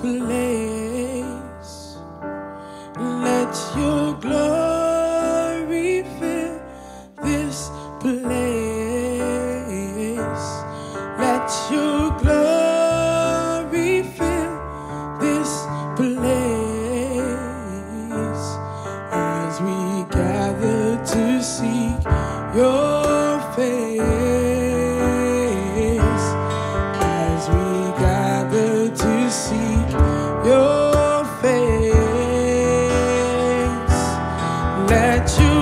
place. Let your glory fill this place. Let your glory fill this place as we gather to seek your face. As we gather to seek. let you